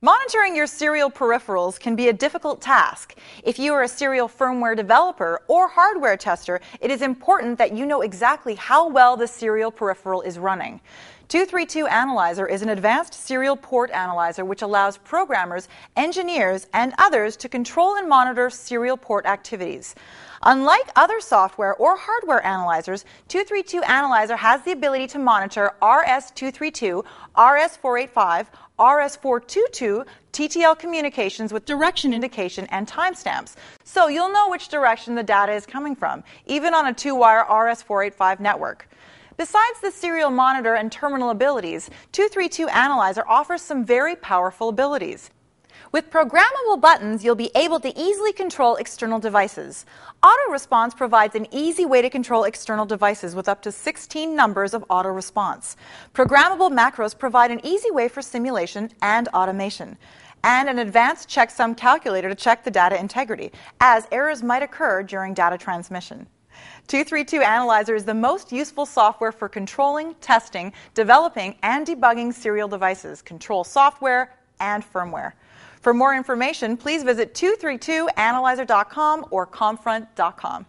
Monitoring your serial peripherals can be a difficult task. If you are a serial firmware developer or hardware tester, it is important that you know exactly how well the serial peripheral is running. 232 Analyzer is an advanced serial port analyzer which allows programmers, engineers, and others to control and monitor serial port activities. Unlike other software or hardware analyzers, 232 Analyzer has the ability to monitor RS-232, RS-485, RS-422 TTL communications with direction indication and timestamps. So you'll know which direction the data is coming from, even on a two-wire RS-485 network. Besides the serial monitor and terminal abilities, 232 Analyzer offers some very powerful abilities. With programmable buttons, you'll be able to easily control external devices. Auto response provides an easy way to control external devices with up to 16 numbers of auto response. Programmable macros provide an easy way for simulation and automation. And an advanced checksum calculator to check the data integrity, as errors might occur during data transmission. 232 Analyzer is the most useful software for controlling, testing, developing, and debugging serial devices, control software, and firmware. For more information, please visit 232analyzer.com or commfront.com.